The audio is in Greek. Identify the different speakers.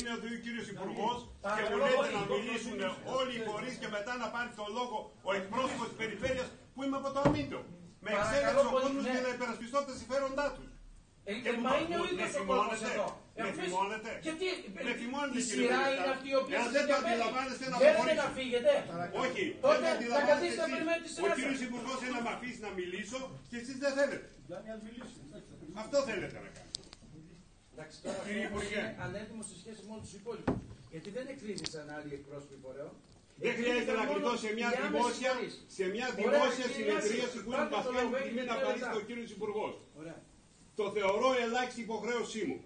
Speaker 1: είναι εδώ ο κύριος Υπουργός και
Speaker 2: Παρακαλώ
Speaker 1: μου λέτε
Speaker 2: πολύ,
Speaker 1: να
Speaker 2: το
Speaker 1: μιλήσουν
Speaker 2: προσωπικό.
Speaker 1: όλοι οι φορείς και μετά να πάρει το λόγο ο εκπρόσωπος της περιφέρειας που είμαι από το Αμύντο. Με
Speaker 2: Παρακαλώ
Speaker 1: εξέλεξε ο
Speaker 2: πολύ,
Speaker 1: κόσμος
Speaker 2: ναι.
Speaker 1: για να υπερασπιστώ τα συμφέροντά τους.
Speaker 2: Ε,
Speaker 1: Και
Speaker 2: ε,
Speaker 1: μου
Speaker 2: μα
Speaker 1: το-
Speaker 2: είναι ο
Speaker 1: μου-
Speaker 2: ίδιος
Speaker 1: με
Speaker 2: ο κόσμος
Speaker 1: θυμώνετε.
Speaker 2: εδώ.
Speaker 1: Με
Speaker 2: Εμείς-
Speaker 1: θυμώνετε;
Speaker 2: Γιατί
Speaker 1: Με θυμώνετε,
Speaker 2: η
Speaker 1: κύριε
Speaker 2: σειρά
Speaker 1: Βουλευτά;
Speaker 2: είναι αυτή η οποία
Speaker 1: Εάν
Speaker 2: σας
Speaker 1: δεν το
Speaker 2: ενδιαφέρει.
Speaker 1: αντιλαμβάνεστε, να
Speaker 2: Θέλετε
Speaker 1: αποχωρήσω.
Speaker 2: να φύγετε;
Speaker 1: Όχι,
Speaker 2: Τότε
Speaker 1: δεν
Speaker 2: θα
Speaker 1: αντιλαμβάνεστε
Speaker 2: καθίσετε να
Speaker 1: εσείς.
Speaker 2: περιμένετε τη
Speaker 1: Ο
Speaker 2: σειρά
Speaker 1: κύριος
Speaker 2: σας.
Speaker 1: Υπουργός θέλει να με αφήσει να μιλήσω και εσείς δεν θέλετε. Αυτό θέλετε να κάνετε.
Speaker 2: Εντάξει, τώρα
Speaker 1: Κύριε
Speaker 2: αυτό
Speaker 1: Υπουργέ.
Speaker 2: είναι ανέτοιμο σε σχέση με όλους τους υπόλοιπους. Γιατί δεν εκκρίνησαν άλλοι εκπρόσωποι φορέων.
Speaker 1: Δεν χρειάζεται να
Speaker 2: Εκκρίθηκαν
Speaker 1: κρυθώ
Speaker 2: μόνο
Speaker 1: σε μια
Speaker 2: οι άμεσοι
Speaker 1: δημόσια,
Speaker 2: φορείς.
Speaker 1: σε μια
Speaker 2: Ωραία,
Speaker 1: δημόσια
Speaker 2: κύριε
Speaker 1: συνεδρίαση
Speaker 2: Άση,
Speaker 1: που είναι
Speaker 2: πάρτε το
Speaker 1: παθιάνει
Speaker 2: λόγο,
Speaker 1: τιμή
Speaker 2: έχετε
Speaker 1: να
Speaker 2: δύο
Speaker 1: παρήσει
Speaker 2: λεπτά.
Speaker 1: ο κύριος Υπουργός.
Speaker 2: Ωραία.
Speaker 1: Το θεωρώ ελάχιστη υποχρέωσή μου.